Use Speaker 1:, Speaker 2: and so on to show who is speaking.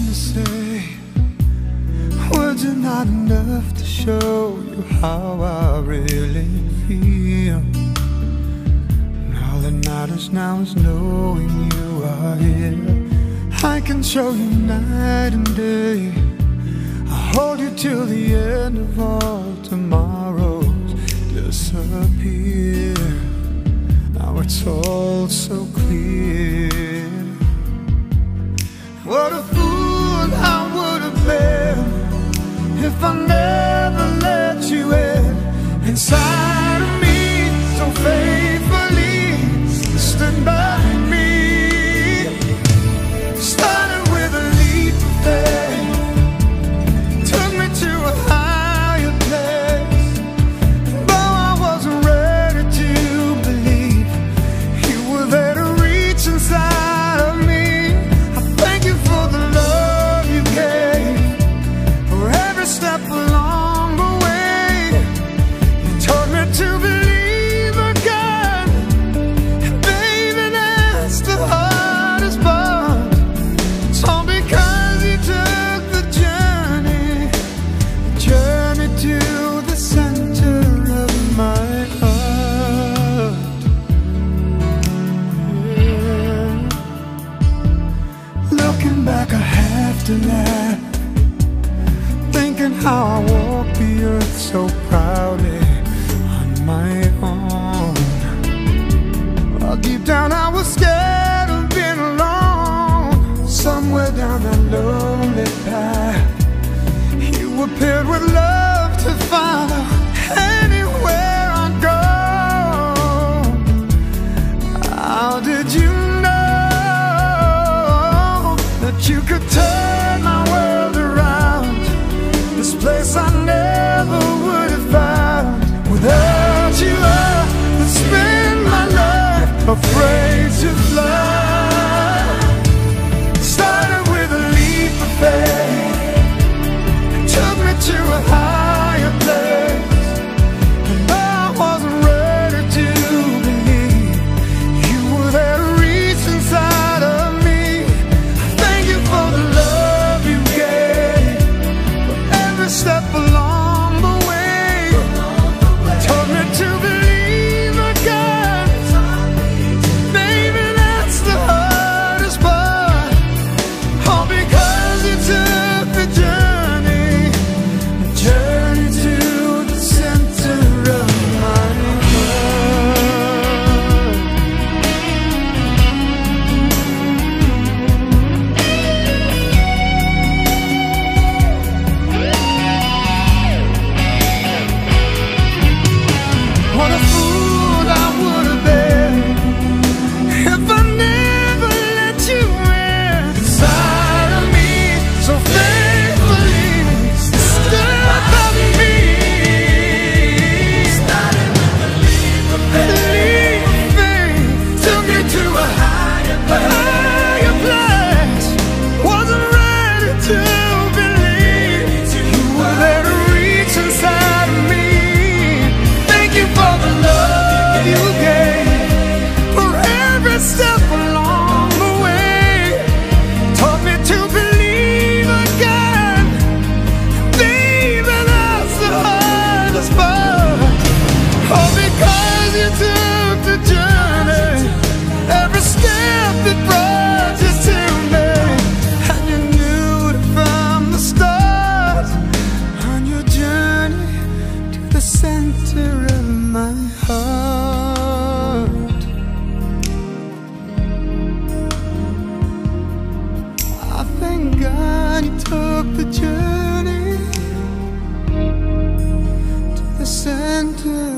Speaker 1: to say. Words are not enough to show you how I really feel. And all that matters now is knowing you are here. I can show you night and day. I'll hold you till the end of all tomorrows disappear. Now it's all so clear. Inside of me so faithfully. Stood by me. Started with a leap of faith, took me to a higher place. Though I wasn't ready to believe, you were there to reach inside of me. I thank you for the love you gave, for every step along so proudly on my own. Well, deep down, I was scared of being alone. Somewhere down that lonely path, you appeared with love to follow afraid to fly. Center of my heart. I thank God you took the journey to the center